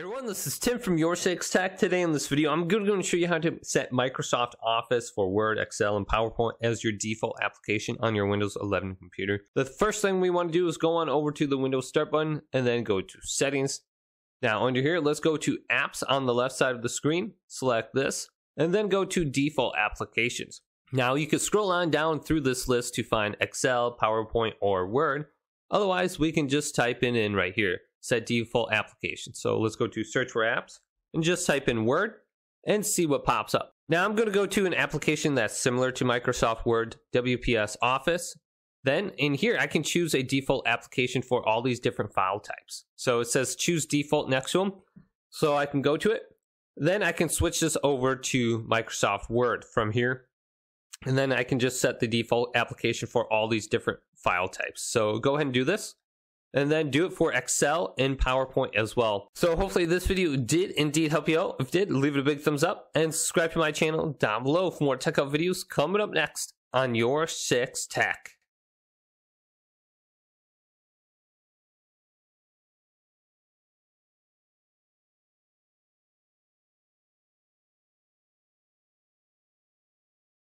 Everyone, this is Tim from Your Six Tech. Today in this video, I'm going to show you how to set Microsoft Office for Word, Excel, and PowerPoint as your default application on your Windows 11 computer. The first thing we want to do is go on over to the Windows Start button and then go to Settings. Now under here, let's go to Apps on the left side of the screen, select this, and then go to Default Applications. Now you can scroll on down through this list to find Excel, PowerPoint, or Word. Otherwise, we can just type in in right here set default application. So let's go to search for apps and just type in Word and see what pops up. Now I'm going to go to an application that's similar to Microsoft Word, WPS Office. Then in here, I can choose a default application for all these different file types. So it says choose default next to them. So I can go to it. Then I can switch this over to Microsoft Word from here. And then I can just set the default application for all these different file types. So go ahead and do this and then do it for Excel and PowerPoint as well. So hopefully this video did indeed help you out. If did, leave it a big thumbs up and subscribe to my channel down below for more tech out videos coming up next on Your Six Tech.